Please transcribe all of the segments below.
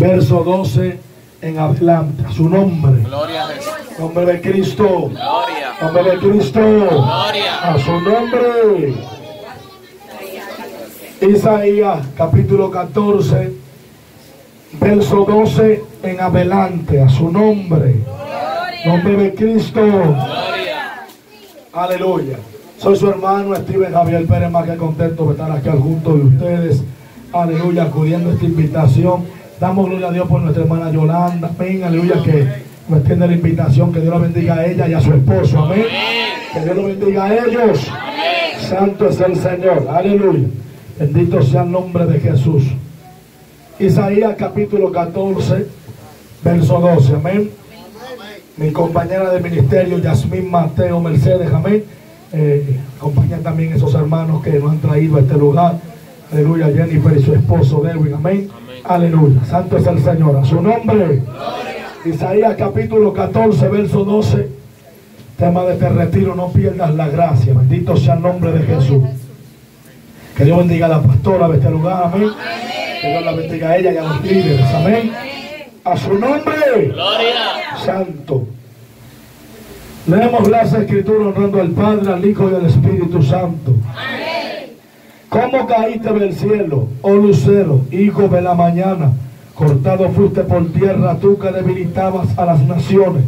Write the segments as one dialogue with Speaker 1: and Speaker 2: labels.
Speaker 1: verso 12 en adelante. A su nombre.
Speaker 2: Gloria a Jesús.
Speaker 1: Nombre de Cristo.
Speaker 2: Gloria.
Speaker 1: Nombre de Cristo.
Speaker 2: Gloria.
Speaker 1: A su nombre. Isaías capítulo 14, verso 12 en adelante. A su nombre. Nombre de Cristo.
Speaker 2: Gloria.
Speaker 1: Aleluya. Soy su hermano Steven Javier Pérez, más que contento de estar aquí al junto de ustedes. Aleluya, acudiendo a esta invitación. Damos gloria a Dios por nuestra hermana Yolanda. Amén, aleluya, que nos extiende la invitación. Que Dios la bendiga a ella y a su esposo. Amén. Que Dios lo bendiga a ellos. Santo es el Señor. Aleluya. Bendito sea el nombre de Jesús. Isaías capítulo 14, verso 12. Amén mi compañera de ministerio Yasmín Mateo Mercedes, amén. Eh, acompañan también esos hermanos que nos han traído a este lugar. Aleluya, Jennifer y su esposo Derwin, amén.
Speaker 2: Amén.
Speaker 1: Aleluya, santo es el Señor. A su nombre, Isaías capítulo 14, verso 12. Tema de este retiro, no pierdas la gracia. Bendito sea el nombre de Jesús. Que Dios bendiga a la pastora de este lugar, amén. Que Dios la bendiga a ella y a los líderes, amén. A su nombre.
Speaker 2: Gloria.
Speaker 1: Santo. Leemos las escrituras honrando al Padre, al Hijo y al Espíritu Santo. ¿Cómo caíste del cielo, oh lucero, hijo de la mañana? Cortado fuiste por tierra, tú que debilitabas a las naciones.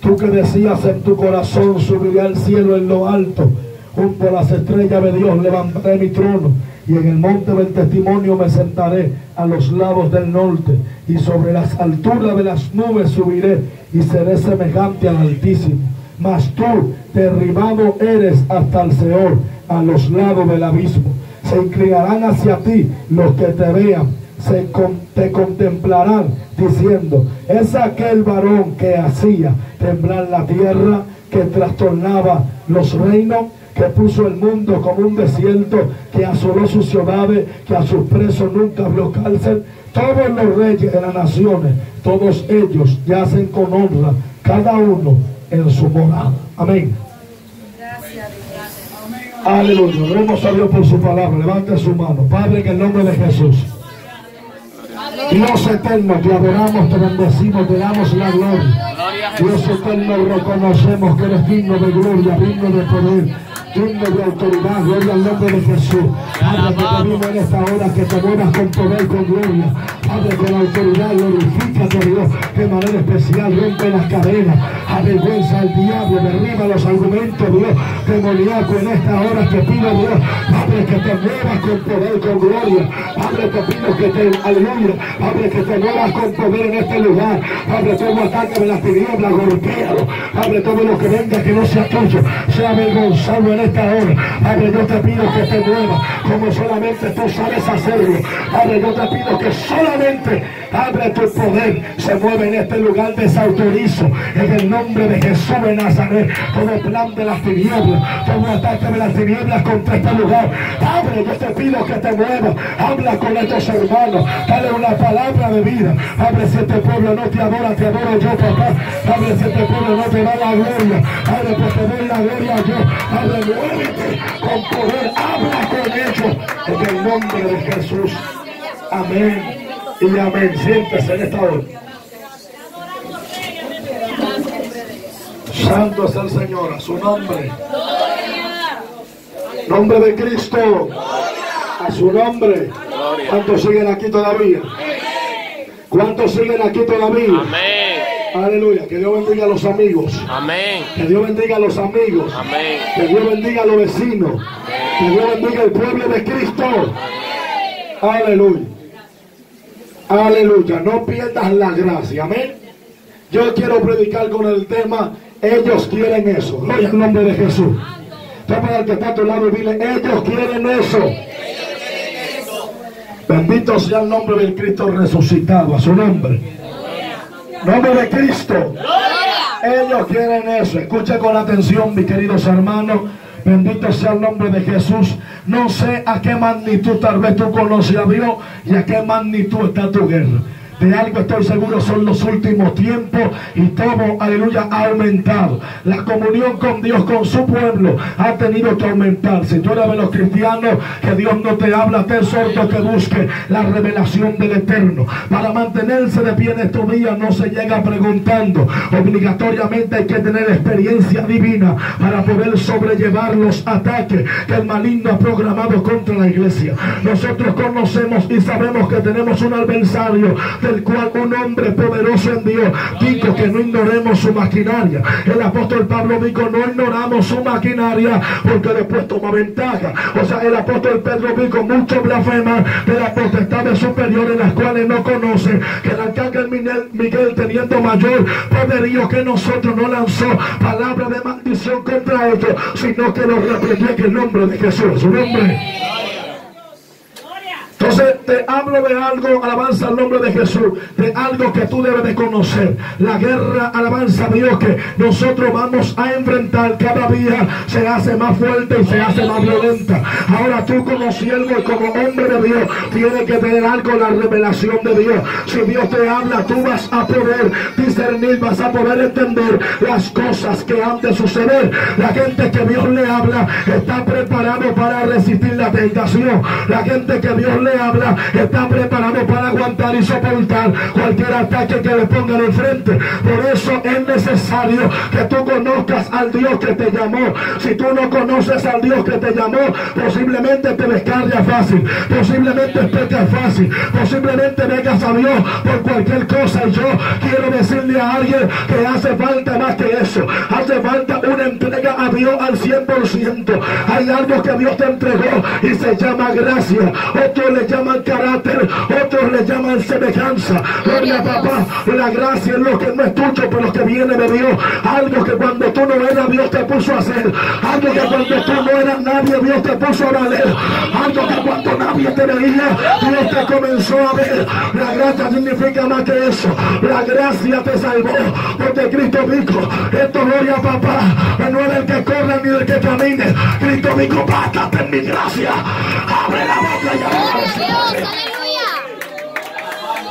Speaker 1: Tú que decías en tu corazón, subiré al cielo en lo alto. Junto a las estrellas de Dios levantaré mi trono. Y en el monte del testimonio me sentaré a los lados del norte. Y sobre las alturas de las nubes subiré y seré semejante al Altísimo. Mas tú, derribado eres hasta el Seol, a los lados del abismo. Se inclinarán hacia ti los que te vean, se con- te contemplarán diciendo, es aquel varón que hacía temblar la tierra, que trastornaba los reinos, que puso el mundo como un desierto, que asoló sus ciudades, que a sus presos nunca abrió cárcel. Todos los reyes de las naciones, todos ellos yacen con honra, cada uno en su morada. Amén. Aleluya. Oremos a Dios por su palabra. Levante su mano. Padre, en el nombre de Jesús. Dios eterno, te adoramos, te bendecimos, te damos la gloria. Dios eterno, reconocemos que eres digno de gloria, digno de poder, digno de autoridad. Gloria al nombre de Jesús. Padre, que te en esta hora que te muevas con poder, con gloria. Padre, con autoridad, glorifícate, Dios, de manera especial. Rompe las cadenas, avergüenza al diablo, derriba los argumentos, Dios, demoníaco en esta hora. Te pido, Dios, Padre, que te muevas con poder, con gloria. Padre, te pido que te, aleluya, Padre, que te muevas con poder en este lugar. Padre, todo ataque de las tinieblas, golpealo. Padre, todo lo que venga que no sea tuyo, sea avergonzado en esta hora. Padre, yo te pido que te muevas como solamente tú sabes hacerlo. Padre, yo te pido que solamente, Padre, tu poder se mueve en este lugar. Desautorizo en el nombre de Jesús de Nazaret todo plan de las tinieblas, todo ataque de las tinieblas contra este lugar. Padre, yo te pido que te muevas. Habla con estos hermanos. Dale una palabra de vida. Padre, si este pueblo no te adora, te adoro yo, papá. Padre, si este pueblo no te da la gloria. Padre, pues te doy la gloria yo. Padre, muévete con poder. Habla con ellos. En el nombre de Jesús. Amén. Y amén. Siéntese en esta hora. Santo es el Señor, a su nombre. Nombre de Cristo. A su nombre. ¿Cuántos siguen aquí todavía? ¿Cuántos siguen aquí todavía?
Speaker 2: Amén.
Speaker 1: Aleluya. Que Dios bendiga a los amigos.
Speaker 2: Amén.
Speaker 1: Que Dios bendiga a los amigos.
Speaker 2: Amén.
Speaker 1: Que Dios bendiga a los vecinos. Que Dios bendiga al pueblo de Cristo. Aleluya. Aleluya. No pierdas la gracia. Amén. Yo quiero predicar con el tema. Ellos quieren eso. Gloria al nombre de Jesús. Toma al que está a tu lado y dile, ellos quieren eso. Bendito sea el nombre del Cristo resucitado. A su nombre. Nombre de Cristo. Ellos quieren eso. Escuche con atención, mis queridos hermanos. Bendito sea el nombre de Jesús. No sé a qué magnitud tal vez tú conoces a Dios y a qué magnitud está tu guerra. De algo estoy seguro, son los últimos tiempos y todo, aleluya, ha aumentado. La comunión con Dios, con su pueblo, ha tenido que aumentar. Si tú eres de los cristianos, que Dios no te habla, te exhorto que busque la revelación del Eterno. Para mantenerse de pie en estos días no se llega preguntando. Obligatoriamente hay que tener experiencia divina para poder sobrellevar los ataques que el maligno ha programado contra la iglesia. Nosotros conocemos y sabemos que tenemos un adversario del cual un hombre poderoso en Dios dijo que no ignoremos su maquinaria. El apóstol Pablo dijo no ignoramos su maquinaria porque después toma ventaja. O sea, el apóstol Pedro dijo mucho blasfema de las potestades superiores las cuales no conoce que el arcángel Miguel, Miguel teniendo mayor poderío que nosotros no lanzó palabra de maldición contra otro, sino que lo reprendió en el nombre de Jesús. Su nombre. Entonces te hablo de algo, alabanza al nombre de Jesús, de algo que tú debes de conocer. La guerra, alabanza a Dios, que nosotros vamos a enfrentar cada día se hace más fuerte y se hace más violenta. Ahora tú como siervo y como hombre de Dios tienes que tener algo la revelación de Dios. Si Dios te habla, tú vas a poder discernir, vas a poder entender las cosas que han de suceder. La gente que Dios le habla está preparado para resistir la tentación. La gente que Dios le habla está preparado para aguantar y soportar cualquier ataque que le pongan enfrente. Por eso es necesario que tú conozcas al Dios que te llamó. Si tú no conoces al Dios que te llamó, posiblemente te descarga fácil, posiblemente pecas fácil, posiblemente vengas a Dios por cualquier cosa. Y yo quiero decirle a alguien que hace falta más que eso. Hace falta una entrega a Dios al 100%. Hay algo que Dios te entregó y se llama gracia. Otro le llaman carácter, otros le llaman semejanza. Gloria papá, la gracia es lo que no es tuyo, pero que viene de Dios. Algo que cuando tú no eras, Dios te puso a hacer. Algo que cuando tú no eras nadie, Dios te puso a valer. Algo que cuando nadie te veía, Dios te comenzó a ver. La gracia significa más que eso. La gracia te salvó, porque Cristo dijo, esto gloria papá, no es el que corre ni el que camine. Cristo bástate en mi gracia. Abre la boca y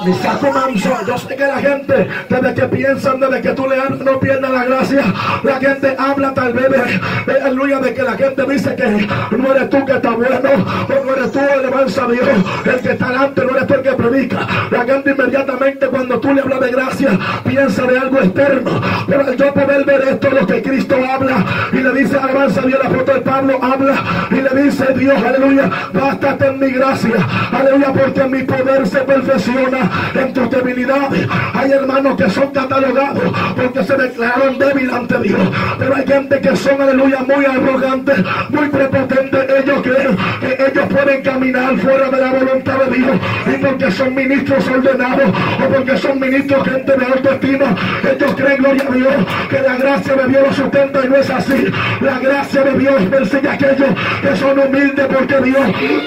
Speaker 1: yo sé que la gente, desde que piensan, desde que tú le hablas, no pierda la gracia. La gente habla tal vez, de, de- aleluya, de que la gente dice que no eres tú que está bueno, o no eres tú, alabanza a Dios, el que está delante, no eres tú el que predica. La gente inmediatamente cuando tú le hablas de gracia, piensa de algo externo. Pero yo poder ver esto, lo que Cristo habla, y le dice, alabanza Dios, el apóstol Pablo habla, y le dice, Dios, aleluya, bástate en mi gracia, aleluya, porque mi poder se perfecciona en tus debilidades. Hay hermanos que son catalogados porque se declararon débiles ante Dios, pero hay gente que son, aleluya, muy arrogantes, muy prepotentes. Ellos creen que ellos pueden caminar fuera de la voluntad de Dios y porque son ministros ordenados o porque son ministros gente de autoestima, ellos creen, gloria a Dios, que la gracia de Dios los sustenta y no es así. La gracia de Dios persigue a aquellos que son humildes porque Dios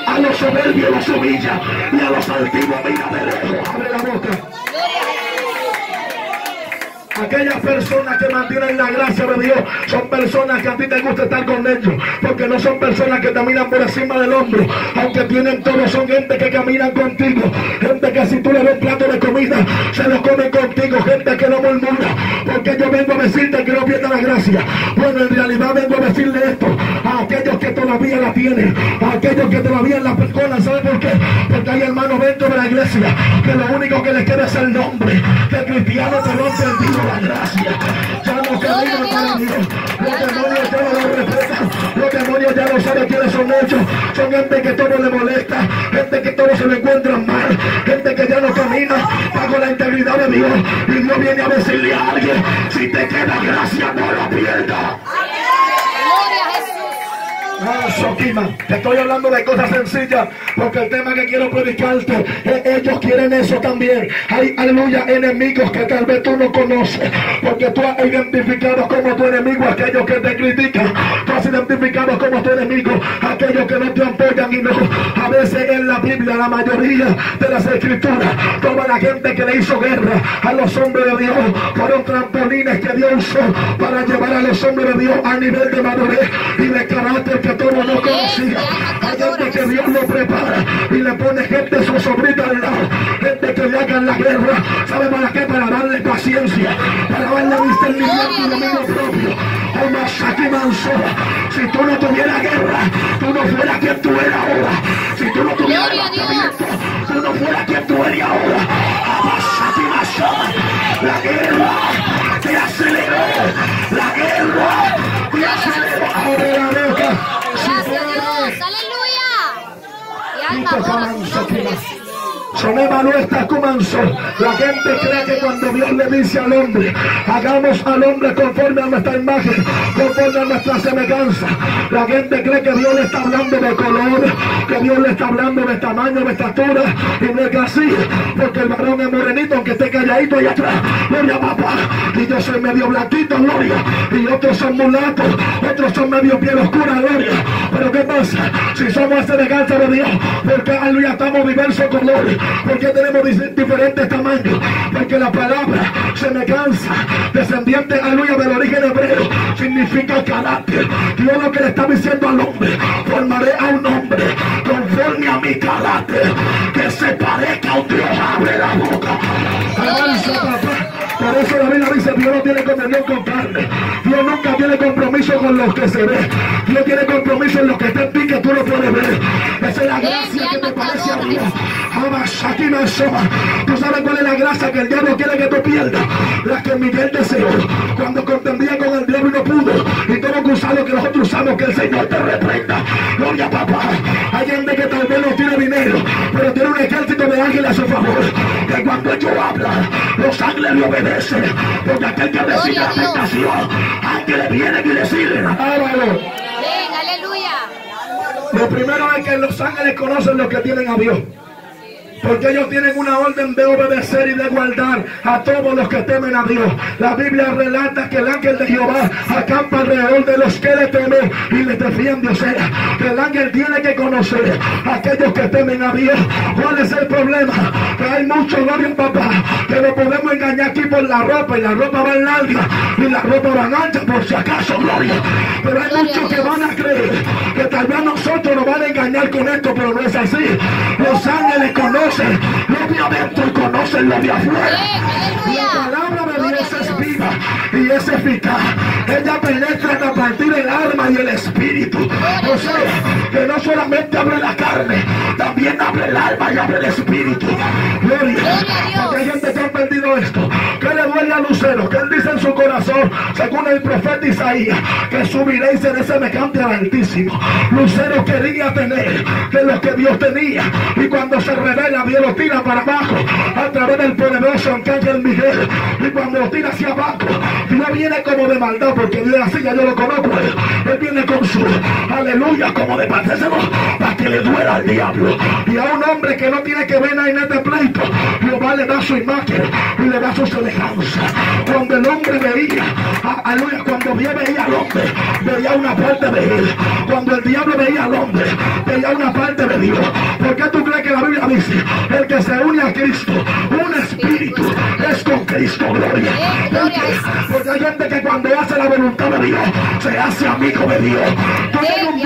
Speaker 1: a los soberbios los humilla y a los altivos mira de lejos. Abre la boca. Aquellas personas que mantienen la gracia de Dios son personas que a ti te gusta estar con ellos, porque no son personas que caminan por encima del hombro, aunque tienen todo, son gente que caminan contigo, gente que si tú le das un plato de comida, se lo comen contigo, gente que no murmura, porque yo vengo a decirte que no pierda la gracia. Bueno, en realidad vengo a decirle esto a aquellos que todavía la tienen, a aquellos que todavía la percolan, ¿sabe por qué? Porque hay hermanos dentro de la iglesia que lo único que les queda es el nombre, que cristiano te lo han perdido la gracia. Ya no caminan para Dios. Los demonios ya no lo respetan. Los demonios ya no saben quiénes son ellos. Son gente que todo le molesta. Gente que todo se le encuentra mal. Gente que ya no camina bajo la integridad de Dios. Y Dios viene a decirle a alguien, si te queda gracia, no la pierdas. Te estoy hablando de cosas sencillas porque el tema que quiero predicarte, eh, ellos quieren eso también. Hay, aleluya, enemigos que tal vez tú no conoces porque tú has identificado como tu enemigo aquellos que te critican. Tú has identificado como tu enemigo aquellos que no te apoyan y no. A veces en la Biblia, la mayoría de las escrituras, toda la gente que le hizo guerra a los hombres de Dios fueron trampolines que Dios usó para llevar a los hombres de Dios a nivel de madurez y de carácter que todos no conocían. Hay gente que Dios lo prepara y le pone gente su sobrita al lado. gente que le hagan la guerra. ¿Sabe para qué? Para darle paciencia, para darle discernimiento y dominio propio. Si tú no tuvieras guerra, tú no fueras quien tú eres ahora. Si tú no tuvieras tú no fueras quien tú eres ahora. La guerra está. La gente cree que cuando Dios le dice al hombre, hagamos al hombre conforme a nuestra imagen, conforme a nuestra semejanza. La gente cree que Dios le está hablando de color, que Dios le está hablando de tamaño, de estatura, y no es así, porque el varón es morenito, aunque esté calladito allá atrás. Gloria papá. Y yo soy medio blanquito, gloria. Y otros son mulatos, otros son medio piel oscura, gloria. Pero ¿qué pasa? Si somos semejanza de Dios, porque aleluya estamos diversos colores, porque tenemos diferentes tamaños, porque la palabra semejanza, descendiente, aleluya, del origen hebreo, significa carácter. Dios lo que le está diciendo al hombre, formaré a un hombre conforme a mi carácter, que se parezca a un Dios, abre la boca. Avanza, Dios no tiene comunión con carne. Dios nunca tiene compromiso con los que se ve. Dios tiene compromiso en los que está en no puedes ver. Esa es la gracia que te parece a Dios. Amas, aquí no asoma. Tú sabes cuál es la gracia que el diablo quiere que tú pierdas. La que Miguel deseó. Cuando contendía con el diablo y no pudo. Y tuvo que usar lo que nosotros usamos, que el Señor te reprenda. Gloria papá. Hay gente que tal vez no tiene dinero, pero tiene un ejército de ángeles a su favor. Que cuando ellos hablan, los ángeles le obedecen. Porque aquel que recibe la tentación, ángeles vienen y le. Ábralo. Lo primero es que los ángeles conocen lo que tienen a Dios. Porque ellos tienen una orden de obedecer y de guardar a todos los que temen a Dios. La Biblia relata que el ángel de Jehová acampa alrededor de los que le temen y les defiende. O sea, que el ángel tiene que conocer a aquellos que temen a Dios. ¿Cuál es el problema? Que hay muchos, gloria papá, que lo podemos engañar aquí por la ropa y la ropa va en larga y la ropa va en ancha por si acaso, gloria. Pero hay muchos que van a creer que tal vez nosotros nos van a engañar con esto, pero no es así. Los ángeles conocen lo de adentro y conocen lo de afuera.
Speaker 3: Ven,
Speaker 1: La palabra de Dios es viva y es eficaz. Ella penetra a partir del alma y el espíritu. O sea, que no solamente abre la carne, también abre el alma y abre el espíritu. Gloria.
Speaker 3: Gloria a Dios.
Speaker 1: Porque hay gente que ha perdido esto. Que él dice en su corazón, según el profeta Isaías, que subiré y seré semejante al Altísimo. Lucero quería tener de lo que Dios tenía. Y cuando se revela, Dios lo tira para abajo a través del poderoso arcángel Miguel. Y cuando lo tira hacia abajo, Dios viene como de maldad, porque Dios así, ya yo lo conozco. Él viene con su aleluya, como de patérselo, para que le duela al diablo. Y a un hombre que no tiene que ver nada en este pleito, Jehová le da su imagen y le da su semejanza. Cuando el hombre veía, a- aleluya, cuando Dios veía al hombre, veía una parte de él. Cuando el diablo veía al hombre, veía una parte de Dios. ¿Por qué tú crees que la Biblia dice, el que se une a Cristo, un espíritu, es con Cristo, gloria? Porque hay gente que cuando hace la voluntad de Dios, se hace amigo de Dios. Tú tienes un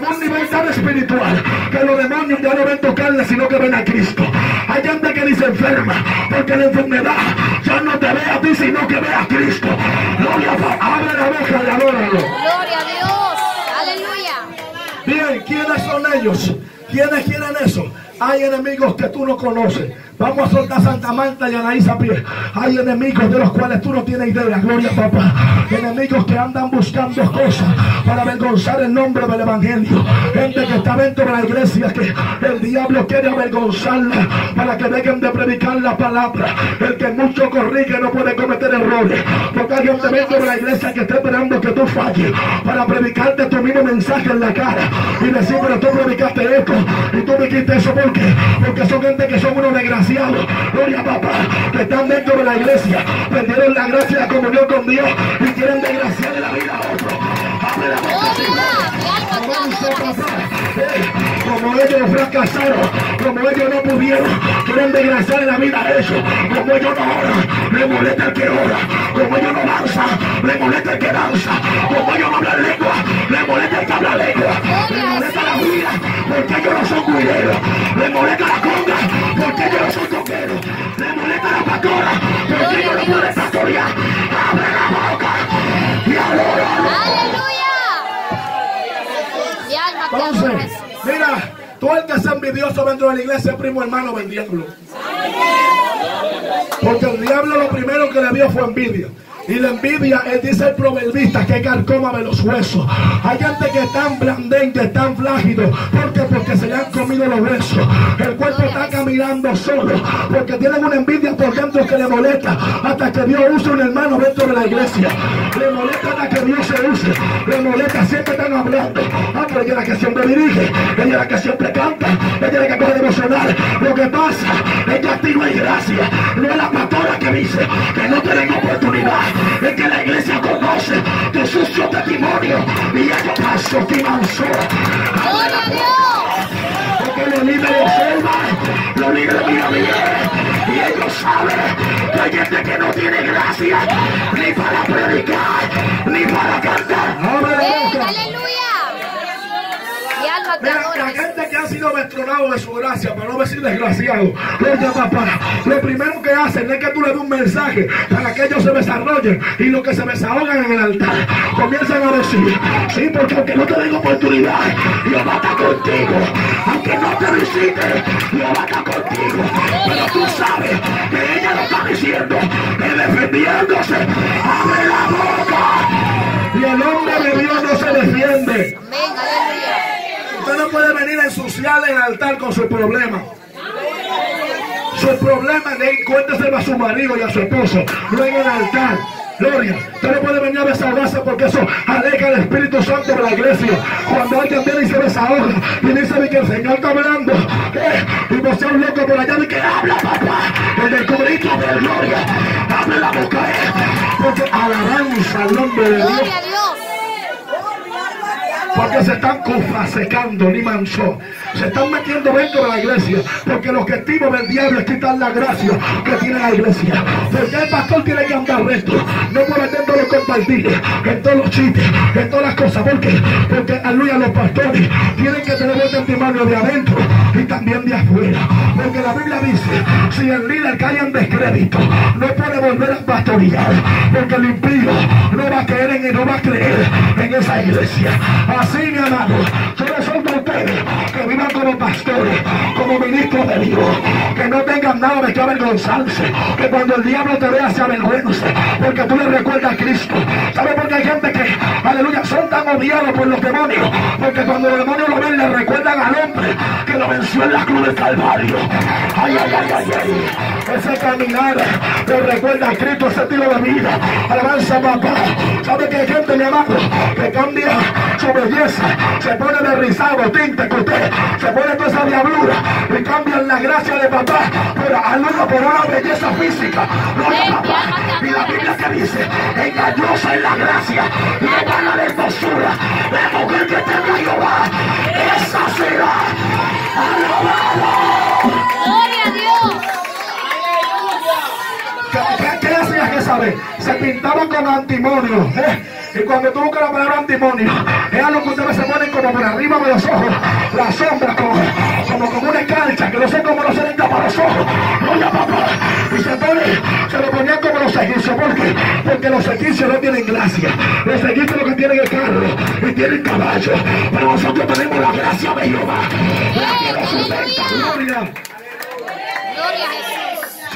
Speaker 3: mi alma
Speaker 1: día,
Speaker 3: te adora,
Speaker 1: en un
Speaker 3: Jesús.
Speaker 1: nivel tan espiritual, que los demonios ya no ven tu carne, sino que ven a Cristo. Hay gente que dice enferma, porque la enfermedad ya no te ve a ti, sino que ve a Cristo. Gloria a Dios. Abre la boca y adóralo.
Speaker 3: Gloria a Dios. Aleluya.
Speaker 1: Bien, ¿quiénes son ellos? ¿Quiénes quieren eso? Hay enemigos que tú no conoces. Vamos a soltar Santa Marta y Anaís a pie. Hay enemigos de los cuales tú no tienes idea. Gloria papá. Enemigos que andan buscando cosas para avergonzar el nombre del Evangelio. Gente que está dentro de la iglesia que el diablo quiere avergonzarla para que dejen de predicar la palabra. El que mucho corrige no puede cometer errores. Porque hay gente dentro de la iglesia que está esperando que tú falles para predicarte tu mismo mensaje en la cara y decir, pero tú predicaste esto y tú dijiste eso ¿por qué? Porque son gente que son unos desgraciados. Gloria a papá, que están dentro de la iglesia, perdieron la gracia y la comunión con Dios y quieren desgraciarle la vida a otro. Abre la boca, como ellos fracasaron, como ellos no pudieron, quieren desgraciar la vida a ellos, como ellos no oran, le molesta el que ora, como ellos no danzan, le molesta el que danza, como ellos envidioso dentro de la iglesia es primo hermano vendiéndolo. Porque el diablo lo primero que le vio fue envidia. Y la envidia, él dice el proverbista, que carcoma de los huesos. Hay gente que es tan blandente, tan flágido. ¿Por qué? Porque se le han comido los huesos. El cuerpo está caminando solo. Porque tienen una envidia por dentro que le molesta. Hasta que Dios use un hermano dentro de la iglesia. Le molesta hasta que Dios se use. Le molesta, siempre están hablando. Ah, pero ella es la que siempre dirige. Ella es la que siempre canta. Ella es la que puede emocionar. Lo que pasa es que a ti no hay gracia. No es la pastora que dice que no te den oportunidad. Es que la iglesia conoce tu sucio testimonio. Y pasó que avanzó.
Speaker 3: Gloria a Dios.
Speaker 1: Porque los líderes observan, los líderes miran bien. Y ellos saben que hay gente que no tiene gracia ni para predicar, ni para cantar. ¡Abre la
Speaker 3: Ven,
Speaker 1: boca!
Speaker 3: aleluya.
Speaker 1: Mira, la gente que ha sido destronado de su gracia, para no decir desgraciado, a papá. Lo primero que hacen es que tú le des un mensaje para que ellos se desarrollen y los que se desahogan en el altar comienzan a decir, sí, porque aunque no te den oportunidad, Dios va a estar contigo. Aunque no te visite, Dios va a estar contigo. Pero tú sabes que ella lo está diciendo, que defendiéndose, ensuciar el altar con su problema. Su problema de cuénteselo a su marido y a su esposo, no en el altar. Gloria, usted no puede venir a desahogarse porque eso aleja el Espíritu Santo de la iglesia. Cuando alguien viene y se desahoga y dice que el Señor está hablando, eh, y vos un loco por allá y que habla, papá, el del cubrito de gloria, abre la boca, eh, porque alabanza al nombre de Dios. Porque se están secando, ni manso. Se están metiendo dentro de la iglesia. Porque los objetivos del diablo es quitar la gracia que tiene la iglesia. Porque el pastor tiene que andar recto. No por haciéndolo compartir en todos los chistes, en todas las cosas. ¿Por qué? Porque aleluya, los pastores tienen que tener buen testimonio de adentro y también de afuera. Porque la Biblia dice: si el líder cae en descrédito, no puede volver a pastorear. Porque el impío no va a creer en no va a creer en esa iglesia. Así, mi amado, les solto a ustedes que vivan como pastores, como ministros de Dios, que no tengan nada de que avergonzarse, que cuando el diablo te vea se avergüence, porque tú le recuerdas a Cristo. ¿Sabe por qué hay gente que, aleluya, son tan odiados por los demonios? Porque cuando los demonios lo ven, le recuerdan al hombre que lo venció en la cruz del Calvario. Ay, ay, ay, ay, ay. Ese caminar le recuerda a Cristo, ese estilo de vida. Alabanza, papá. ¿Sabe que hay gente, mi amado, que cambia su belleza? Se pone de rizado, tinte, usted se pone toda esa diablura y cambian la gracia de papá, pero aleluya por una belleza física. Gloria a papá. Y la Biblia que dice, engañosa es la gracia, y van la hermosura. La mujer que tenga Jehová, esa será.
Speaker 3: Gloria Dios.
Speaker 1: ¿Qué, qué, esa vez? Se pintaban con antimonio. ¿eh? Y cuando tú buscas la palabra antimonio, es algo que ustedes se ponen como por arriba de los ojos, la sombra, como, como, como una escarcha, que no sé cómo no se le para los ojos. Oye, papá, y se pone, egipcios. ¿Por qué? Porque los egipcios no tienen gracia. Los egipcios lo que tienen es carro y tienen caballo. Pero nosotros tenemos la gracia de Jehová. La. Gloria.
Speaker 3: Gloria a Jesús.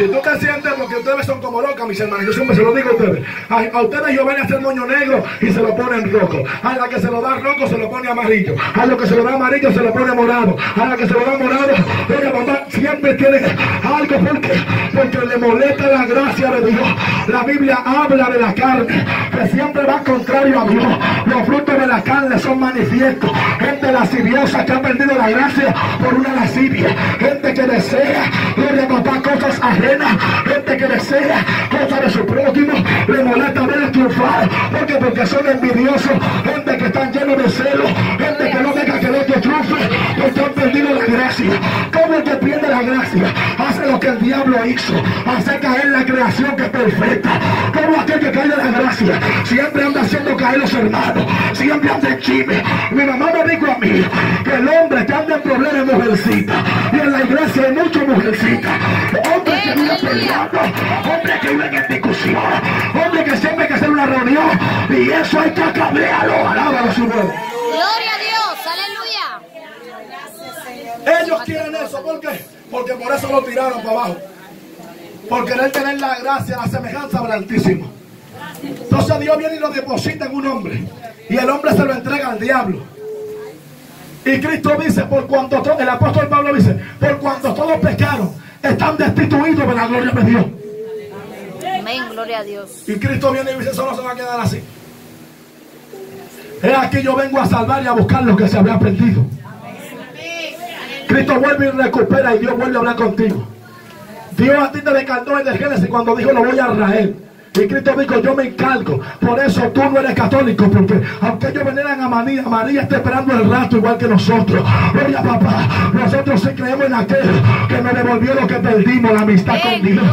Speaker 1: Si tú te sientes porque ustedes son como locas, mis hermanos, yo siempre se lo digo a ustedes. A, ustedes yo voy a hacer moño negro y se lo ponen rojo. A la que se lo da rojo se lo pone amarillo. A lo que se lo da amarillo se lo pone morado. A la que se lo da morado, oye mamá, siempre tiene algo porque, porque le molesta la gracia de Dios. La Biblia habla de la carne, que siempre va contrario a Dios. Los frutos de la carne son manifiestos. Gente lasciviosa que ha perdido la gracia por una lascivia. Gente que desea, a papá, cosas ajenas. Gente que desea cosas de su prójimo. Le molesta verles triunfar. ¿Por qué? Porque son envidiosos. Gente que están llenos de celo. Gente que no deja que el otro triunfe. Porque han perdido la gracia. ¿Cómo la gracia? Hace lo que el diablo hizo. Hace caer la creación que es perfecta. ¿Cómo aquel que cae de la gracia? Siempre anda haciendo caer los hermanos. Siempre anda en chisme. Mi mamá me dijo a mí que el hombre que anda en problemas es mujercita. Y en la iglesia hay muchas mujercitas. Hombres que viven peleando. Hombres que viven en discusión. Hombres que siempre hay que hacer una reunión. Y eso hay que cambiarlo. Alábalo su pueblo.
Speaker 3: Gloria a Dios. Aleluya.
Speaker 1: Ellos quieren Porque por eso lo tiraron para abajo. Por querer tener la gracia, la semejanza del Altísimo. Entonces Dios viene y lo deposita en un hombre. Y el hombre se lo entrega al diablo. Y Cristo dice, por cuanto to- el apóstol Pablo dice, por cuanto todos pecaron, están destituidos de la gloria de Dios.
Speaker 3: Amén, gloria a Dios.
Speaker 1: Y Cristo viene y dice, eso no se va a quedar así. Es aquí yo vengo a salvar y a buscar lo que se había perdido. Cristo vuelve y recupera y Dios vuelve a hablar contigo. Dios a ti te descartó en el Génesis cuando dijo lo voy a Israel. Y Cristo dijo, yo me encargo. Por eso tú no eres católico, porque aunque ellos veneran a María, María está esperando el rato igual que nosotros. Gloria papá, nosotros sí creemos en aquel que me devolvió lo que perdimos, la amistad con Dios.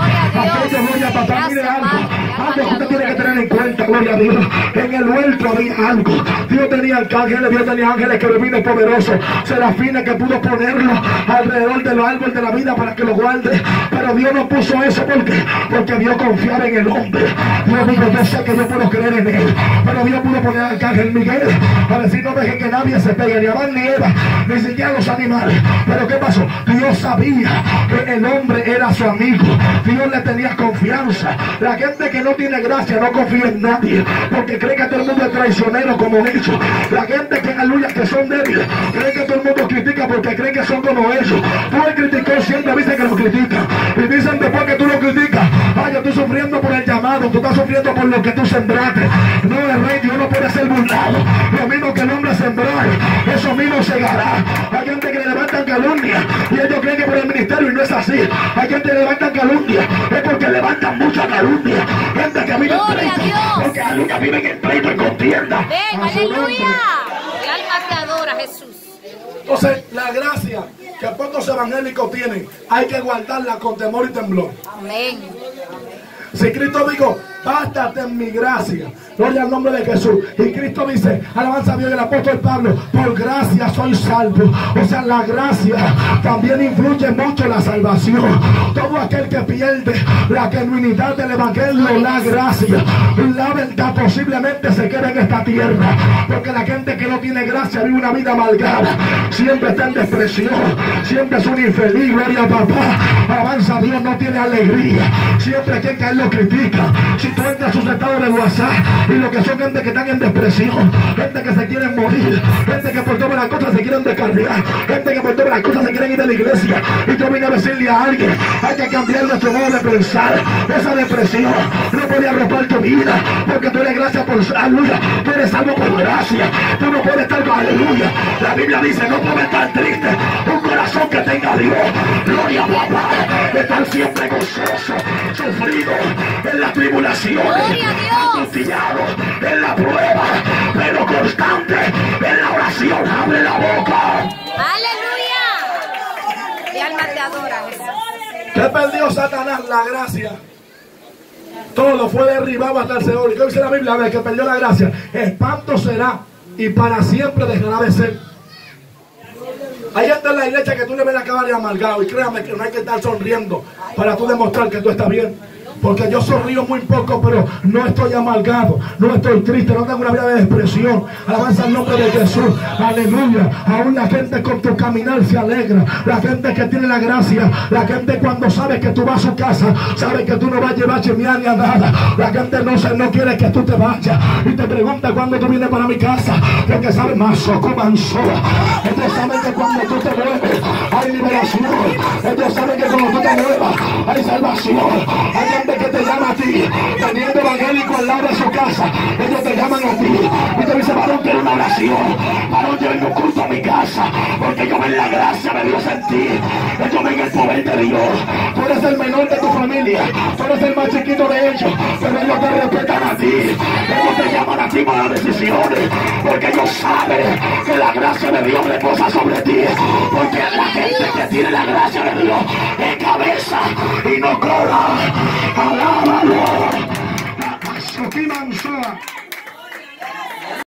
Speaker 3: Gloria a Dios.
Speaker 1: En el huerto había algo. Dios tenía arcángeles, Dios tenía ángeles que vino poderosos, serafines que pudo ponerlo alrededor de los árboles de la vida para que lo guarde. Pero Dios no puso eso porque, porque Dios confiaba en el hombre. Dios dijo, yo sé que yo puedo creer en él. Pero Dios pudo poner al arcángel Miguel a decir, no deje que nadie se pegue, ni Adán ni Eva, ni siquiera los animales. Pero ¿qué pasó? Dios sabía que el hombre era su amigo. Dios le tenía confianza. La gente que no tiene gracia no confía en nadie porque cree que todo el mundo es traicionero como ellos. La gente que aleluya que son débiles cree que todo el mundo critica porque cree que son como ellos. Tú el criticón siempre dice que lo critican y dicen después que tú lo criticas, ay yo estoy sufriendo por el llamado, tú estás sufriendo por lo que tú sembraste. No el rey, Dios no puede ser burlado. Lo mismo que el hombre sembrar, eso mismo segará. Hay gente que le levantan calumnia y ellos creen que por el ministerio y no es así. Hay gente que le levantan calumnia, es porque levantan mucha calumnia. Gente que vive en Aleluya viven en pleito y contienda.
Speaker 3: Ven, aleluya. Mi alma te adora, Jesús.
Speaker 1: Entonces, la gracia que pocos evangélicos tienen, hay que guardarla con temor y temblor.
Speaker 3: Amén.
Speaker 1: Si Cristo dijo, bástate en mi gracia, gloria al nombre de Jesús. Y Cristo dice, alabanza a Dios el apóstol Pablo, por gracia soy salvo. O sea, la gracia también influye mucho en la salvación. Todo aquel que pierde la genuinidad del evangelio, la gracia, la verdad posiblemente se queda en esta tierra. Porque la gente que no tiene gracia vive una vida amargada. Siempre está en depresión, siempre es un infeliz, gloria a papá. Alabanza a Dios, no tiene alegría. Siempre hay que él lo critica. Si tú entras a sus estados de WhatsApp y lo que son gente que están en depresión, gente que se quieren morir, gente que por todas las cosas se quieren descarriar, gente que por todas las cosas se quieren ir de la iglesia. Y yo vine a decirle a alguien, hay que cambiar nuestro modo de pensar. Esa depresión no puede arropar tu vida, porque tú eres gracia por aleluya, tú eres salvo por gracia. Tú no puedes estar con aleluya. La Biblia dice, no puede estar triste. Un corazón que tenga Dios, gloria papá, estar siempre gozoso, sufrido en las tribulaciones,
Speaker 3: Gloria a Dios.
Speaker 1: angustiado en la prueba, pero constante en la oración. Abre la boca.
Speaker 3: Aleluya. Mi alma te adora, Jesús.
Speaker 1: ¿Qué perdió Satanás? La gracia. Todo fue derribado hasta el Señor. ¿Y qué dice la Biblia? A ver, que perdió la gracia. Espanto será y para siempre dejará de ser. Hay gente en la iglesia que tú le ves la cara de amargado y créame que no hay que estar sonriendo para tú demostrar que tú estás bien. Porque yo sonrío muy poco, pero no estoy amargado, no estoy triste, no tengo una vida de depresión. Alabanza el nombre de Jesús. Aleluya. Aún la gente con tu caminar se alegra. La gente que tiene la gracia. La gente cuando sabe que tú vas a su casa, sabe que tú no vas a llevar chimián ni a nada. La gente no, se, no quiere que tú te vayas. Y te pregunta cuándo tú vienes para mi casa. Porque sabe más, socomanso. Ellos saben cuando tú te mueves, hay liberación. Ellos saben que cuando tú te muevas, hay salvación. Hay gente que te llama a ti, teniendo evangélico al lado de su casa. Ellos te llaman a ti. Y te dicen, varón, quiero una oración. Varón, yo vengo culto a mi casa. Porque yo ven la gracia de Dios en ti. Ellos ven el poder de Dios. Tú eres el menor de tu familia. Tú eres el más chiquito de ellos. Pero ellos te respetan a ti. Ellos te llaman a ti para decisiones. Porque ellos saben que la gracia de Dios reposa sobre Porque la gente que tiene la gracia de Dios es cabeza y no cola. Alábalo. Soquimansoa.